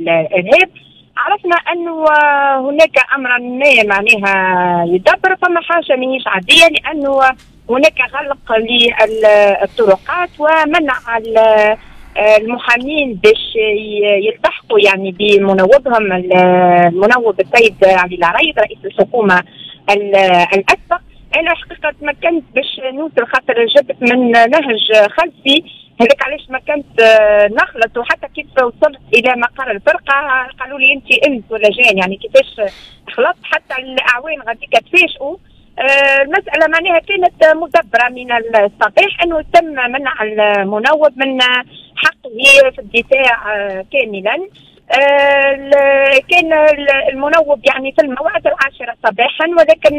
الارهاب عرفنا أنه هناك امرا ما معناها يدبر فما حاجة ماهيش عادية لأنه هناك غلق للطرقات ومنع المحامين باش يلتحقوا يعني بمنوبهم المنوب السيد علي العريض رئيس الحكومة الأسبق. أنا حقيقة تمكنت باش نوصل خاطر جبت من نهج خلفي هذاك علاش ما كنت نخلط. وحتى كيف وصلت إلى مقر الفرقة قالوا لي انت انت ولا جان يعني كيفاش خلطت؟ حتى الاعوان غاديك تفاجئوا آه، المسألة معناها كانت مدبرة من الصباح أنه تم منع المنوب من حقه في الدفاع آه، كاملا. آه، كان المنوب يعني في الموعد العاشرة صباحا ولكن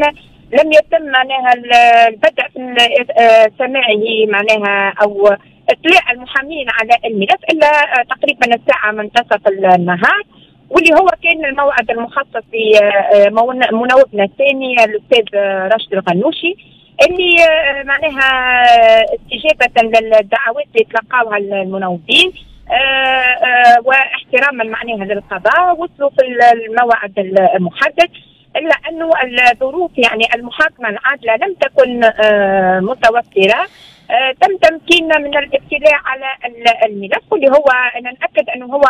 لم يتم معناها البدء في سماعه معناها أو اطلاع المحامين على الملف إلا تقريبا الساعة منتصف النهار واللي هو كان الموعد المخصص لمنوبنا الثاني الأستاذ راشد الغنوشي اللي معناها استجابة للدعوات اللي تلقاوها المنوبين واحتراما معناها للقضاء وصلوا في الموعد المحدد إلا أنه الظروف يعني المحاكمة العادلة لم تكن متوفرة. آه، تم تمكيننا من الاطلاع على الملف واللي هو أنا ناكد أنه هو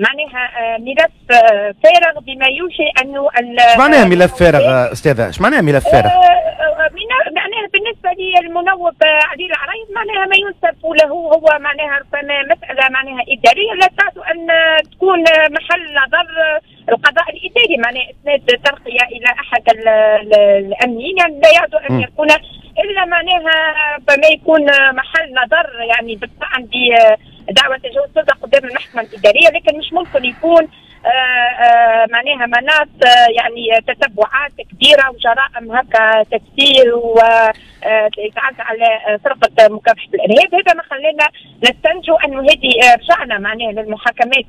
معناها آه، ملف آه، فارغ بما يوحي أنه إيش معناها ملف فارغ أستاذة؟ إيش معناها ملف فارغ؟ معناها بالنسبة للمنوب علي العريض معناها ما ينسب له هو معناها ربما مسألة معناها إدارية لا تعد أن تكون محل نظر القضاء الإداري معناها اسناد ترقية إلى أحد الأمنيين يعني لا يعد أن يكون إلا معناها ربما يكون محل نظر يعني بالطعن بدعوى تجاوز السلطة قدام المحكمة الإدارية لكن مش ممكن يكون آه، آه، معناها مناط آه، يعني تتبعات كبيرة وجرائم هكا تكسير ويتعدى على فرقه مكافحة الإرهاب. هذا ما خلانا نستنتج انه هذه رجعنا معناها للمحاكمات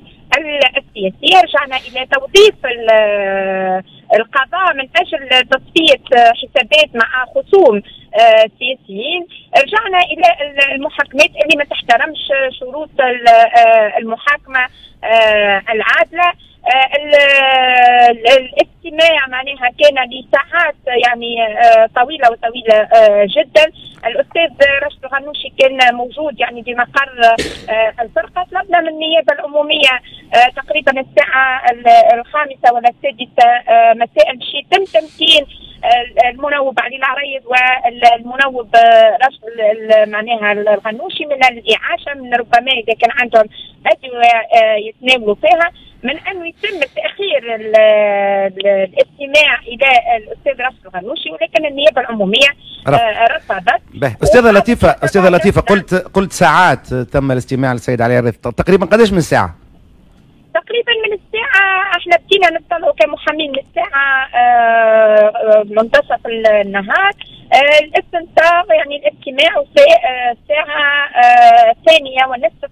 السياسية رجعنا إلى توظيف القضاء من أجل تصفية حسابات مع خصوم سياسيين. رجعنا إلى المحاكمات اللي ما تحترمش شروط المحاكمة العادلة. الاستماع معناها كان لساعات يعني طويلة وطويلة جدا. الأستاذ رشد الغنوشي كان موجود يعني بمقر الفرقة. طلبنا من النيابة العمومية تقريبا الساعة الخامسة ولا السادسة مساء. باش يتم تمكين المنوب علي العريض والمنوب رشد معناها الغنوشي من الإعاشة من ربما إذا كان عندهم أدوية يتناولوا فيها من انه يتم تأخير الاستماع إلى الأستاذ راشد الغنوشي ولكن النيابة العمومية آه، رفضت. أستاذة لطيفة أستاذة لطيفة قلت قلت ساعات تم الاستماع للسيد علي الريف تقريبا قداش من ساعة؟ تقريبا من الساعة إحنا بدينا نطلعوا كمحامين من الساعة آه، آه، منتصف النهار. الاستنصار يعني الاستماع الساعة الثانية ونصف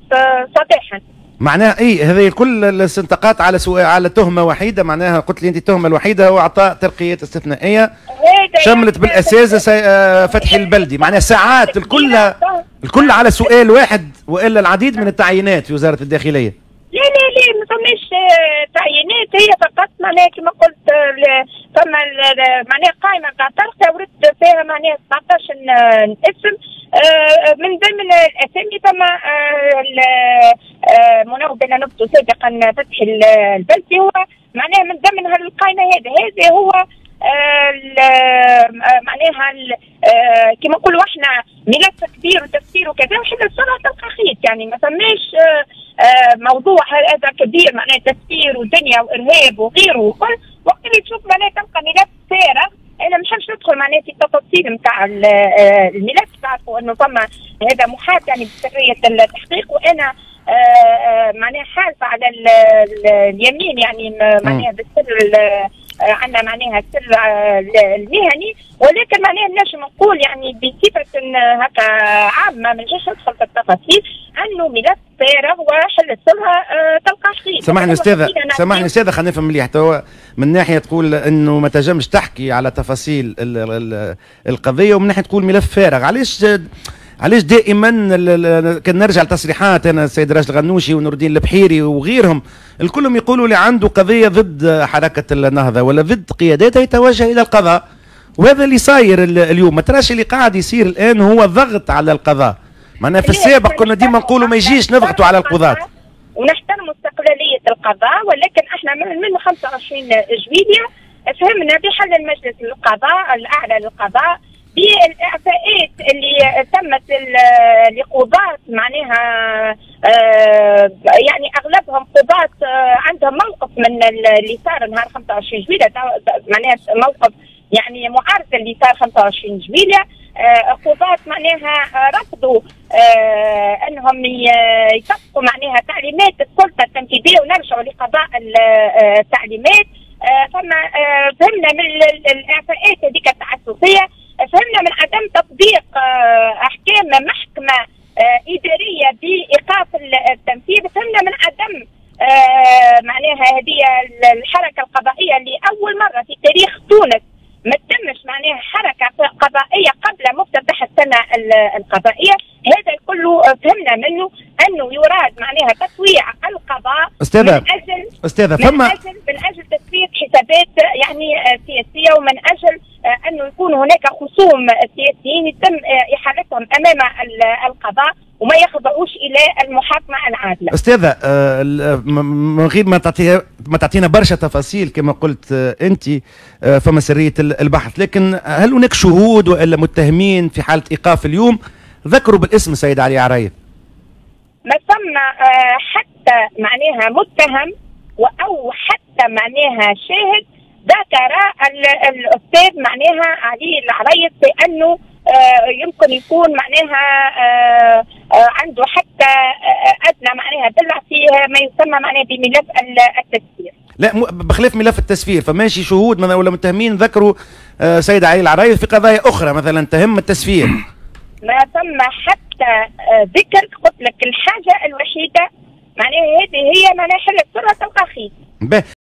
صباحا. معناها اي هذه كل الاستنطاقات على سؤال على تهمة وحيدة؟ معناها قلت لي أنت التهمه الوحيدة هو اعطاء ترقيات استثنائية. شملت بالأساس آه، فتحي البلدي. معناها ساعات الكل الكل على سؤال واحد وإلا العديد من التعيينات في وزارة الداخلية. لا لا ما فماش آه، تعيينات. هي فقط معناها كما قلت آه، فما معناها قائمة نتاع ترقيه ورد فيها معناها 17 اسم من ضمن الأسامي ثم مناوب بين نبته سابقا فتحي البلدي هو معناها من ضمن هالقائمة هذا. هذا هو معناها كما نقولوا إحنا ملف كبير وتفسير وكذا وحنا الصراحة تلقى خيط. يعني ما فماش موضوع هذا كبير معناها تفسير ودنيا وإرهاب وغيره وكل. وقت اللي تشوف معناها تلقى ملف فارغ أنا مش همش ندخل معناها في التفاصيل نتاع الملف تعرفوا إنه فما هذا محاط يعني بسرية التحقيق. وأنا آه، آه، معناها حالفة على اليمين يعني معناها بالسر آه، عندنا معناها السر المهني. ولكن معناها نجم نقول يعني بصفه هكا عامة من جهه ندخل في التفاصيل. انه ملف فارغ وحل السرها تلقى خير. سامحني أستاذة سامحني أستاذة خلينا نفهم مليح. تو من ناحية تقول إنه ما تنجمش تحكي على تفاصيل القضية ومن ناحية تقول ملف فارغ. علاش علاش دائما كان نرجع لتصريحات أنا السيد راشد الغنوشي ونور الدين البحيري وغيرهم. الكلهم يقولوا اللي عنده قضية ضد حركة النهضة ولا ضد قياداتها يتوجه إلى القضاء. وهذا اللي صاير اليوم. ما تراش اللي قاعد يصير الآن هو ضغط على القضاء. معناها في السابق كنا ديما نقولوا ما يجيش نضغطوا على القضاة. ونحترم استقلالية القضاء ولكن إحنا من 25 جويلية فهمنا بحل المجلس القضاء الأعلى للقضاء بالإعفاءات اللي تمت لقضاة معناها آه يعني أغلبهم قضاة آه عندهم موقف من اللي صار نهار 25 جويلية معناها موقف يعني معارض اللي صار 25 جويلية. آه قضاة معناها رفضوا آه إنهم يطبقوا معناها تعليمات السلطة التنفيذيه ونرجعوا لقضاء التعليمات. آه فما آه فهمنا من الإعفاءات هذيك التعسفية فهمنا من عدم تطبيق آه أحكام محكمة آه إدارية بإيقاف التنفيذ فهمنا من عدم آه معناها هذه الحركة القضائية لأول مرة في تاريخ تونس. ما تمش معناها حركة قضائية قبل مفتتح السنة القضائية. هذا كله فهمنا منه أنه يراد معناها تطويع القضاء أستاذة من أجل أستاذة فما من أجل من أجل تسويه حسابات يعني سياسية ومن أجل انه يكون هناك خصوم سياسيين يتم إحالتهم أمام القضاء وما يخضعوش إلى المحاكمة العادلة. أستاذة من غير ما ما تعطينا برشا تفاصيل كما قلت أنت فما سريه البحث، لكن هل هناك شهود وإلا متهمين في حالة إيقاف اليوم ذكروا بالاسم سيد علي عرايف؟ ما ثم حتى معناها متهم أو حتى معناها شاهد ذكر الأستاذ معناها علي العريض بأنه آه يمكن يكون معناها آه آه عنده حتى أدنى معناها دلع في ما يسمى معناها بملف التسفير. لا بخلاف ملف التسفير فماشي شهود مثلا ولا متهمين ذكروا سيد علي العرايض في قضايا أخرى مثلا تهم التسفير. ما ثم حتى ذكر قلت لك الحاجة الوحيدة معناها هذه هي معناها حل السرعه الاخير